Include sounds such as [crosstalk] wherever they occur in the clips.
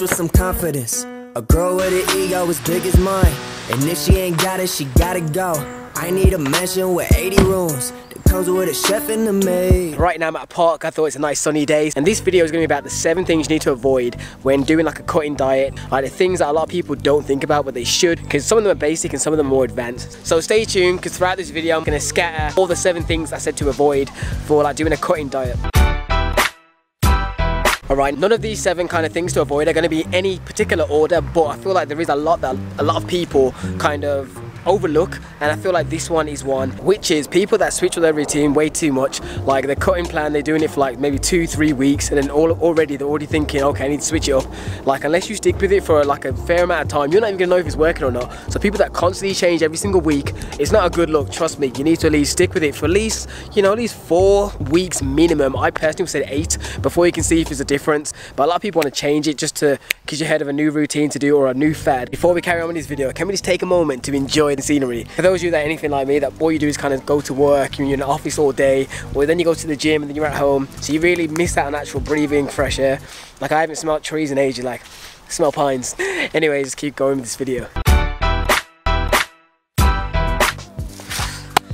with some confidence. A girl with an ego as big as mine. And if she ain't got it, she gotta go. I need a mansion with 80 rooms comes with a chef and a maid. Right now I'm at a park, I thought it's a nice sunny day. And this video is gonna be about the seven things you need to avoid when doing like a cutting diet. Like the things that a lot of people don't think about, but they should, because some of them are basic and some of them are more advanced. So stay tuned, because throughout this video I'm gonna scatter all the seven things I said to avoid for like doing a cutting diet. Alright, none of these seven kind of things to avoid are going to be any particular order, but I feel like there is a lot that a lot of people kind of overlook and I feel like this one is one which is people that switch with their routine way too much. Like they're cutting plan they're doing it for like maybe two three weeks and then all, already they're already thinking okay I need to switch it up. Like unless you stick with it for like a fair amount of time you're not even gonna know if it's working or not. So people that constantly change every single week it's not a good look. Trust me you need to at least stick with it for at least you know at least four weeks minimum. I personally say eight before you can see if there's a difference but a lot of people want to change it just to because you're ahead of a new routine to do or a new fad. Before we carry on with this video can we just take a moment to enjoy the scenery. For those of you that anything like me, that all you do is kind of go to work, you're in the office all day, or then you go to the gym and then you're at home, so you really miss out on actual breathing fresh air. Like I haven't smelled trees in ages, like smell pines. [laughs] Anyways, just keep going with this video.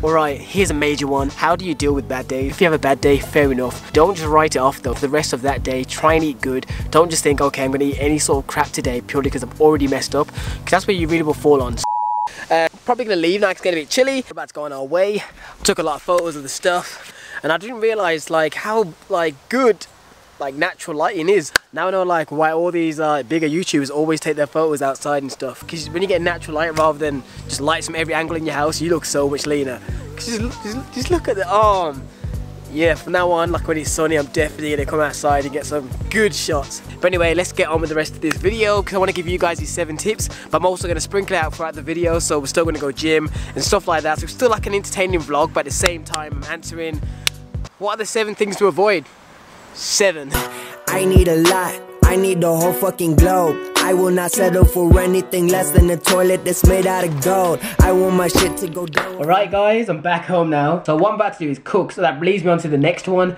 Alright, here's a major one. How do you deal with bad days? If you have a bad day, fair enough. Don't just write it off though. For the rest of that day, try and eat good. Don't just think, okay, I'm gonna eat any sort of crap today purely because I've already messed up. Because that's where you really will fall on. Uh, probably gonna leave now, it's getting a bit chilly. We're about to go on our way. Took a lot of photos of the stuff. And I didn't realise like how like good like natural lighting is. Now I know like why all these uh, bigger YouTubers always take their photos outside and stuff. Because when you get natural light rather than just lights from every angle in your house, you look so much leaner. Just, just, just look at the arm. Yeah, from now on, like when it's sunny, I'm definitely gonna come outside and get some good shots. But anyway, let's get on with the rest of this video because I want to give you guys these seven tips, but I'm also gonna sprinkle it out throughout the video, so we're still gonna go gym and stuff like that. So it's still like an entertaining vlog, but at the same time, I'm answering what are the seven things to avoid? Seven. I need a lot. I need the whole fucking globe. I will not settle for anything less than a toilet that's made out of gold. I want my shit to go down. Alright guys, I'm back home now. So what I'm about to do is cook, so that leads me on to the next one.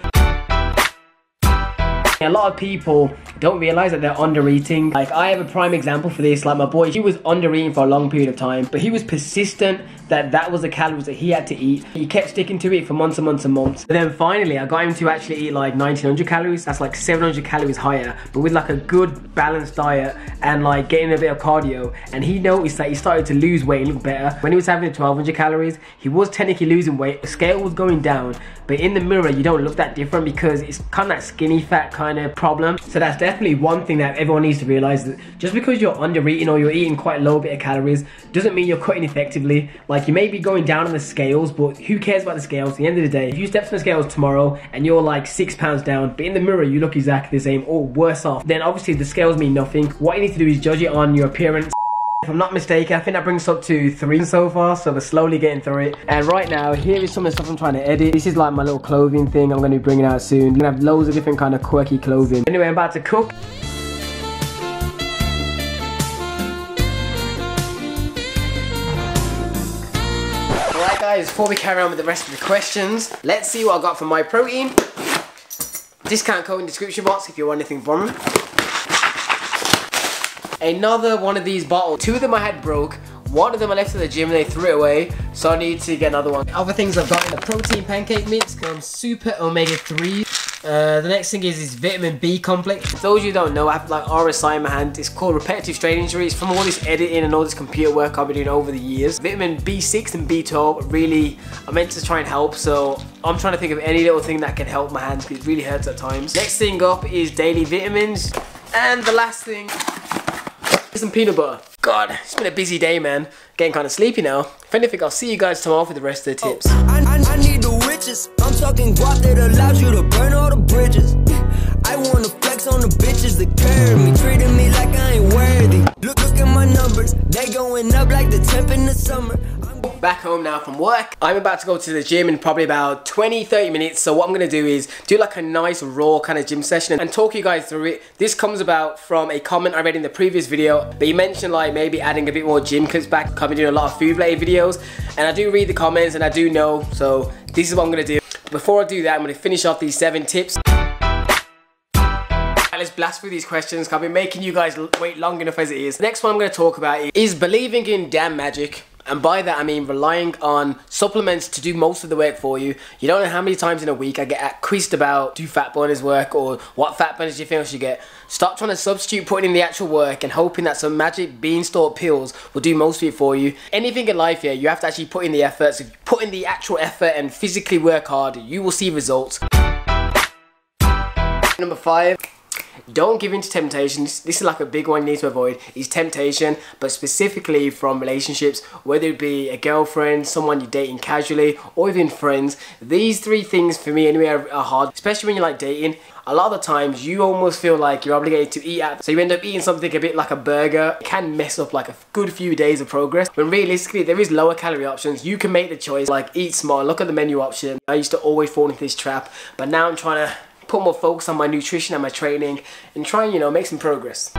A lot of people don't realize that they're under eating. Like I have a prime example for this. Like my boy, he was under eating for a long period of time, but he was persistent that that was the calories that he had to eat. He kept sticking to it for months and months and months. But then finally, I got him to actually eat like 1900 calories. That's like 700 calories higher, but with like a good balanced diet and like getting a bit of cardio. And he noticed that he started to lose weight and look better. When he was having 1200 calories, he was technically losing weight. The scale was going down, but in the mirror, you don't look that different because it's kind of that skinny fat kind of problem. So that's definitely one thing that everyone needs to realize that just because you're under eating or you're eating quite low bit of calories doesn't mean you're cutting effectively. Like you may be going down on the scales, but who cares about the scales? At the end of the day, if you step on the scales tomorrow and you're like six pounds down, but in the mirror you look exactly the same or worse off, then obviously the scales mean nothing. What you need to do is judge it on your appearance. If I'm not mistaken, I think that brings us up to three so far, so we're slowly getting through it. And right now, here is some of the stuff I'm trying to edit. This is like my little clothing thing I'm going to be bringing out soon. I'm to have loads of different kind of quirky clothing. Anyway, I'm about to cook. Alright guys, before we carry on with the rest of the questions, let's see what I got for MyProtein. Discount code in the description box if you want anything from them. Another one of these bottles. Two of them I had broke. One of them I left at the gym and they threw it away. So I need to get another one. Other things I've got in the protein pancake mix comes super omega 3. Uh, the next thing is this vitamin B complex. For those you don't know, I have like RSI in my hand. It's called repetitive strain injury. It's from all this editing and all this computer work I've been doing over the years. Vitamin B6 and B12 really are meant to try and help. So I'm trying to think of any little thing that can help my hands because it really hurts at times. Next thing up is daily vitamins. And the last thing some peanut butter. God, it's been a busy day, man. Getting kind of sleepy now. If anything, I'll see you guys tomorrow for the rest of the oh, tips. Oh, I, I, I need the riches. I'm talking guap that allows you to burn all the bridges. I wanna flex on the bitches that me, treating me like I ain't worthy. Look, look at my numbers, they going up like the temp in the summer. Back home now from work. I'm about to go to the gym in probably about 20-30 minutes. So what I'm gonna do is do like a nice raw kind of gym session and talk you guys through it. This comes about from a comment I read in the previous video. But you mentioned like maybe adding a bit more gym clips back. I've been doing a lot of food related videos. And I do read the comments and I do know. So this is what I'm gonna do. Before I do that, I'm gonna finish off these seven tips. Let's blast through these questions. I've been making you guys wait long enough as it is. next one I'm going to talk about is believing in damn magic. And by that I mean relying on supplements to do most of the work for you. You don't know how many times in a week I get quizzed about do fat burners work or what fat burners do you think I should get. Stop trying to substitute putting in the actual work and hoping that some magic beanstalk pills will do most of it for you. Anything in life here, you have to actually put in the effort. So if you put in the actual effort and physically work hard, you will see results. Number five, don't give in to temptation. This, is like a big one you need to avoid is temptation, but specifically from relationships, whether it be a girlfriend, someone you're dating casually, or even friends. These three things for me anyway are, are hard, especially when you're like dating. A lot of the times you almost feel like you're obligated to eat out, so you end up eating something a bit like a burger. It can mess up like a good few days of progress. When realistically there is lower calorie options, you can make the choice like eat small, look at the menu option. I used to always fall into this trap, but now I'm trying to put more focus on my nutrition and my training and try and, you know, make some progress.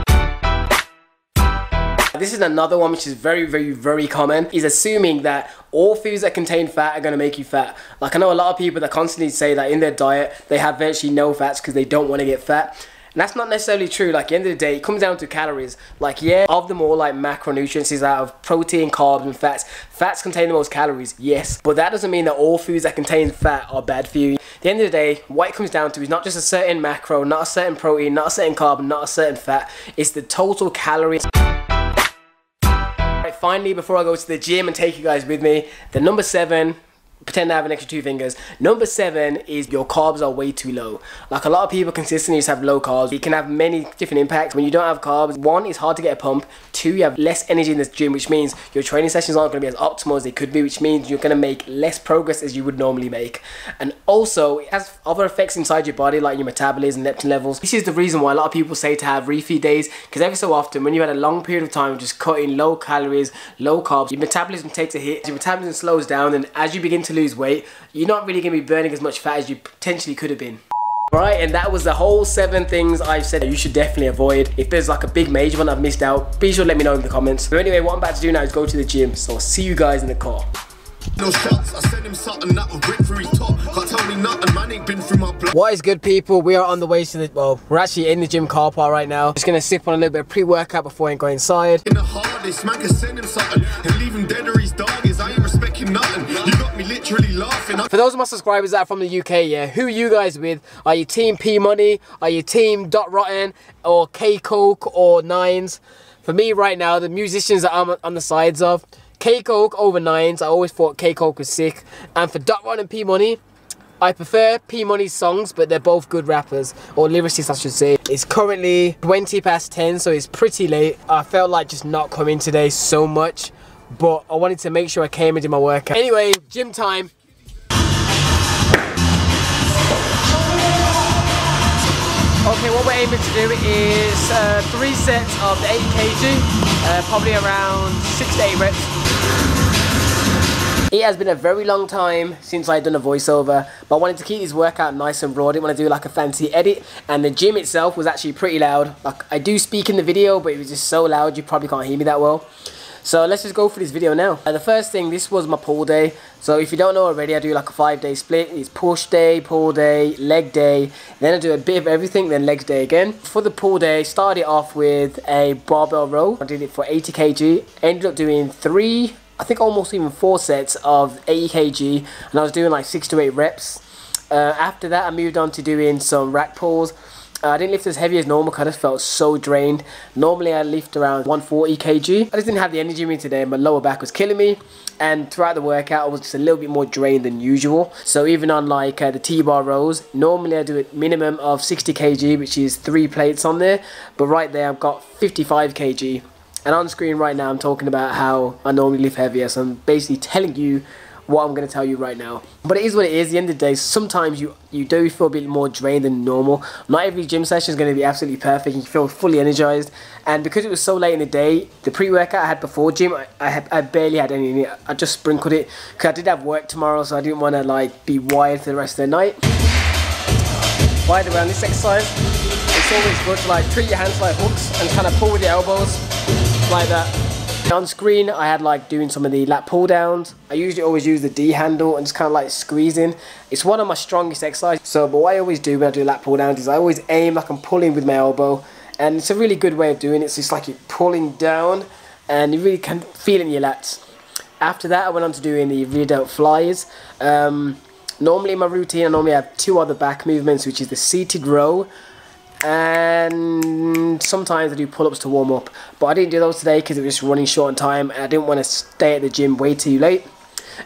This is another one which is very, very, very common, is assuming that all foods that contain fat are going to make you fat. Like I know a lot of people that constantly say that in their diet they have virtually no fats because they don't want to get fat. That's not necessarily true. Like, at the end of the day, it comes down to calories. Like, yeah, of the more like macronutrients is out of protein, carbs, and fats. Fats contain the most calories, yes. But that doesn't mean that all foods that contain fat are bad for you. At the end of the day, what it comes down to is not just a certain macro, not a certain protein, not a certain carb, not a certain fat. It's the total calories. Finally, before I go to the gym and take you guys with me, the number seven pretend I have an extra two fingers. Number seven is your carbs are way too low. Like a lot of people consistently just have low carbs. It can have many different impacts. When you don't have carbs, one, it's hard to get a pump. Two, you have less energy in the gym, which means your training sessions aren't going to be as optimal as they could be, which means you're going to make less progress as you would normally make. And also, it has other effects inside your body, like your metabolism, leptin levels. This is the reason why a lot of people say to have refeed days, because every so often, when you had a long period of time just cutting low calories, low carbs, your metabolism takes a hit, your metabolism slows down, and as you begin to lose weight, you're not really going to be burning as much fat as you potentially could have been. Right, and that was the whole seven things I've said that you should definitely avoid. If there's like a big major one I've missed out, be sure to let me know in the comments. But anyway, what I'm about to do now is go to the gym, so I'll see you guys in the car. No shots, I send him something that will break through his top. Can't tell me nothing, man ain't been through my blood. What is good, people? We are on the way to the, well, we're actually in the gym car park right now. Just gonna sip on a little bit of pre-workout before I go inside. In the hardest, man can send him something literally laughing. For those of my subscribers that are from the UK, yeah, who you guys with? Are you team P Money? Are you team Dot Rotten? Or K Koke? Or Nines? For me right now, the musicians that I'm on the sides of, K-Koke over Nines. I always thought K-Koke was sick. And for Dot Rotten and P Money, I prefer P Money's songs, but they're both good rappers, or lyricists I should say. It's currently 20 past 10, so it's pretty late. I felt like just not coming today so much, but I wanted to make sure I came and did my workout. Anyway, gym time. Okay, what we're aiming to do is uh, three sets of 8 kg, uh, probably around 6 to 8 reps. It has been a very long time since I've done a voiceover, but I wanted to keep this workout nice and raw. I didn't want to do like a fancy edit, and the gym itself was actually pretty loud. Like I do speak in the video, but it was just so loud you probably can't hear me that well. So let's just go for this video now. Uh, the first thing, this was my pull day. So if you don't know already, I do like a five day split. It's push day, pull day, leg day. Then I do a bit of everything, then legs day again. For the pull day, started off with a barbell row. I did it for 80 kg. Ended up doing three I think almost even four sets of 80 kg and I was doing like 6 to 8 reps. Uh, after that I moved on to doing some rack pulls. Uh, I didn't lift as heavy as normal because I just felt so drained. Normally I lift around 140 kg. I just didn't have the energy in me today. My lower back was killing me. And throughout the workout I was just a little bit more drained than usual. So even on like uh, the T-bar rows, normally I do a minimum of 60 kg which is 3 plates on there. But right there I've got 55 kg. And on screen right now, I'm talking about how I normally lift heavier. So I'm basically telling you what I'm going to tell you right now. But it is what it is. At the end of the day, sometimes you, you do feel a bit more drained than normal. Not every gym session is going to be absolutely perfect. You feel fully energized. And because it was so late in the day, the pre-workout I had before gym, I, I, I barely had any. I just sprinkled it because I did have work tomorrow, so I didn't want to like be wired for the rest of the night. By the way, on this exercise, it's always good to like treat your hands like hooks and kind of pull with your elbows like that. On screen, I had like doing some of the lat pull downs. I usually always use the D handle and just kind of like squeezing. It's one of my strongest exercises. So, but what I always do when I do lat pull downs is I always aim like I'm pulling with my elbow. And it's a really good way of doing it. So it's like you're pulling down and you really can feel in your lats. After that, I went on to doing the rear delt flies. Um, normally in my routine, I normally have two other back movements, which is the seated row and sometimes I do pull-ups to warm up but I didn't do those today because it was running short on time and I didn't want to stay at the gym way too late.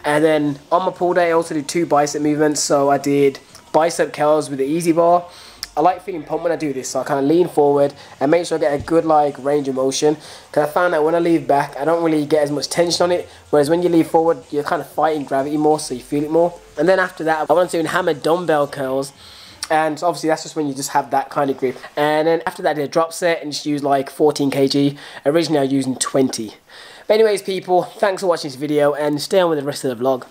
And then on my pull day I also did two bicep movements so I did bicep curls with the EZ bar. I like feeling pumped when I do this so I kind of lean forward and make sure I get a good like range of motion because I found that when I lean back I don't really get as much tension on it whereas when you lean forward you're kind of fighting gravity more so you feel it more. And then after that I went to hammer dumbbell curls and obviously that's just when you just have that kind of grip. And then after that I did a drop set and just used like 14 kg. Originally I was using 20 but anyways people thanks for watching this video and stay on with the rest of the vlog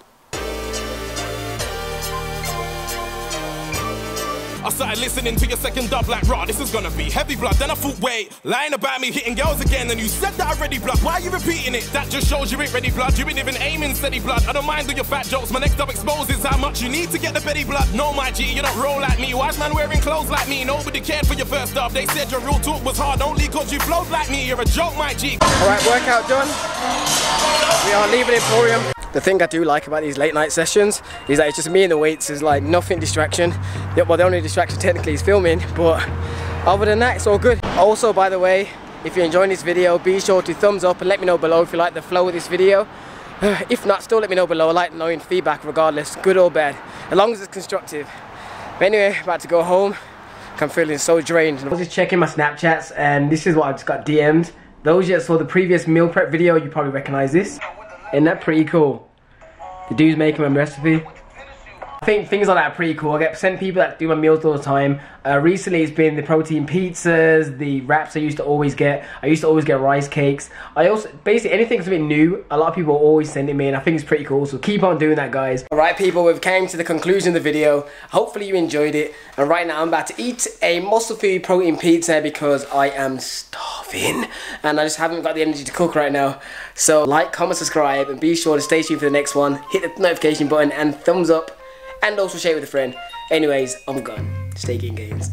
started listening to your second dub like, raw, this is gonna be heavy blood. Then I thought, wait, lying about me hitting girls again, and you said that already, blood. Why are you repeating it? That just shows you ain't ready, blood. You ain't even aiming steady, blood. I don't mind all your fat jokes. My next dub exposes how much you need to get the Betty blood. No, my G, you don't roll like me. Wise man wearing clothes like me. Nobody cared for your first dub. They said your real talk was hard only cause you flowed like me. You're a joke, my G. Alright, workout done. We are leaving Emporium. The thing I do like about these late night sessions is that it's just me and the weights, there's like nothing distraction. Well, the only distraction technically is filming, but other than that, it's all good. Also, by the way, if you're enjoying this video, be sure to thumbs up and let me know below if you like the flow of this video. [sighs] If not, still let me know below. I like knowing feedback regardless, good or bad, as long as it's constructive. But anyway, about to go home. I'm feeling so drained. I was just checking my Snapchats and this is what I just got DM'd. Those that saw the previous meal prep video, you probably recognize this. Isn't that pretty cool? The dude's making my recipe. I think things like that are pretty cool. I get sent people that do my meals all the time. Uh, recently, it's been the protein pizzas, the wraps I used to always get. I used to always get rice cakes. I also basically anything that's a bit new. A lot of people are always sending me, and I think it's pretty cool. So keep on doing that, guys. All right, people, we've came to the conclusion of the video. Hopefully, you enjoyed it. And right now, I'm about to eat a MuscleFood protein pizza because I am starving, and I just haven't got the energy to cook right now. So like, comment, subscribe, and be sure to stay tuned for the next one. Hit the notification button and thumbs up and also share with a friend. Anyways, I'm gone. Stay game games.